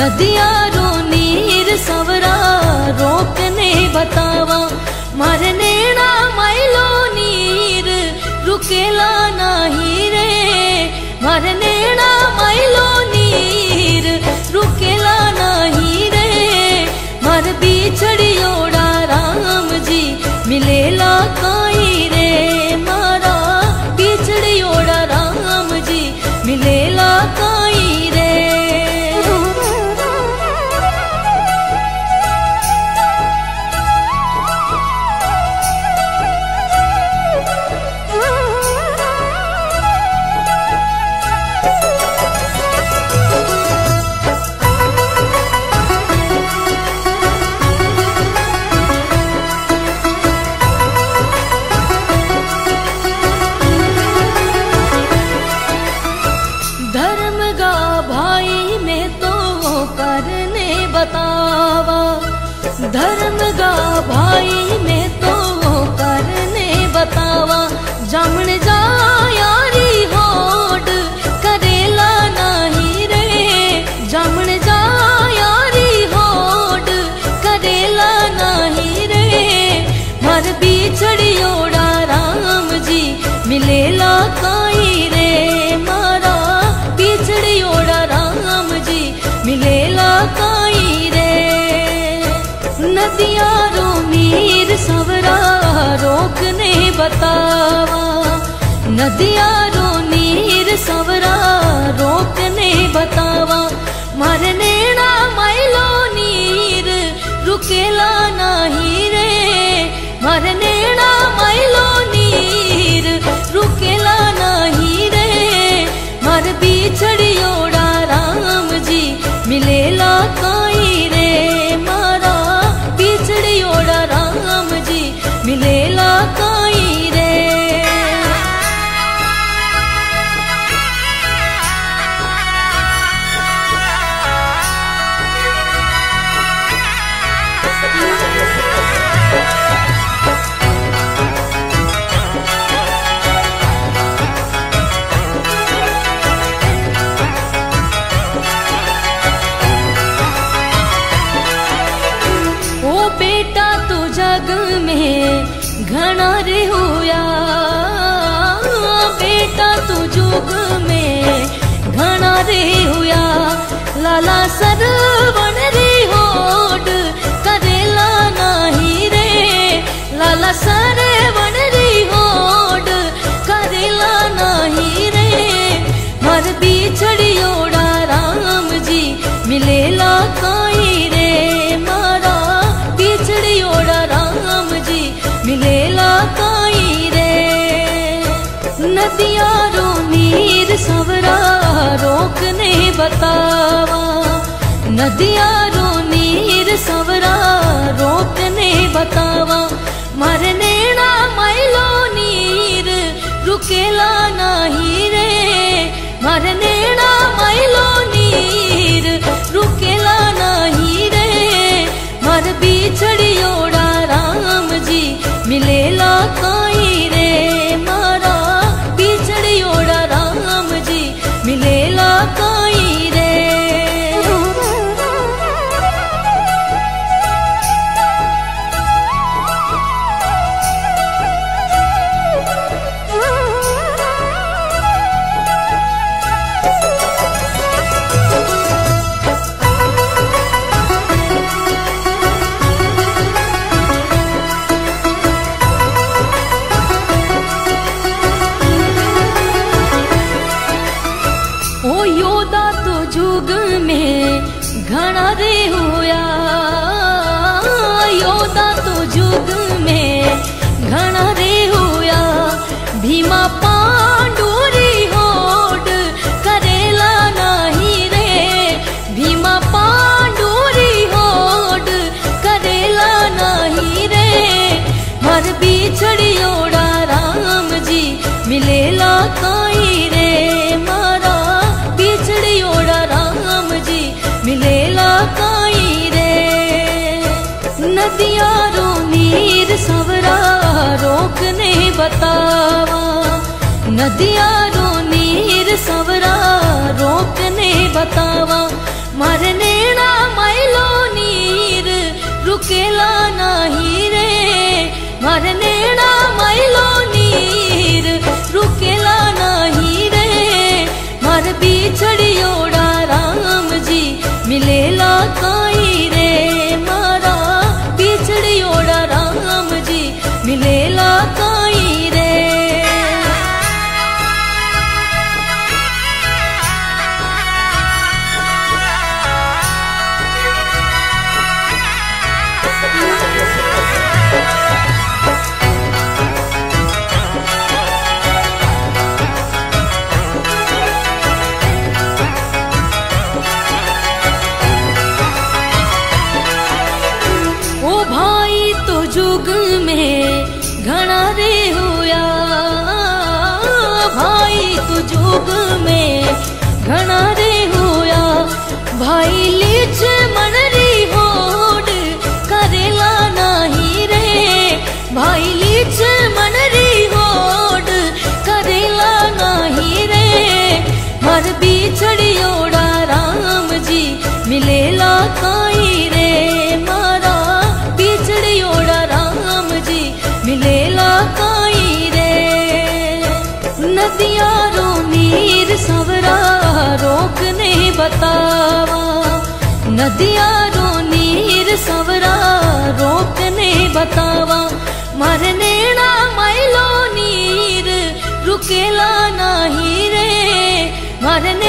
नदिया रो नीर सवरा रोकने बतावा। मर नेणा मैलो नीर रुकेला नहीं रे। मरने मिले लाखाई रे मारा ओड़ा राम जी। मिले लाखाई रे। नदिया रो मीर सवरा रोकने बतावा। नदिया में घना दे हुआ लाला सदा नदियाँ छड़ियोड़ा राम जी मिले लाकाई रे मारा। पिछड़ियोड़ा राम जी मिले लाकाई रे। नदिया रो नीर सवरा रोकने बतावा। नदिया रो नीर सवरा रोकने बतावा। मरने ना मैलो नीर, रुकेला नहीं रे। मरने में घना रे होया भाई बतावा नदिया रो नीर सवरा रोकने बतावा। मरने ना मैलो नीर, रुकेला नहीं रे मरने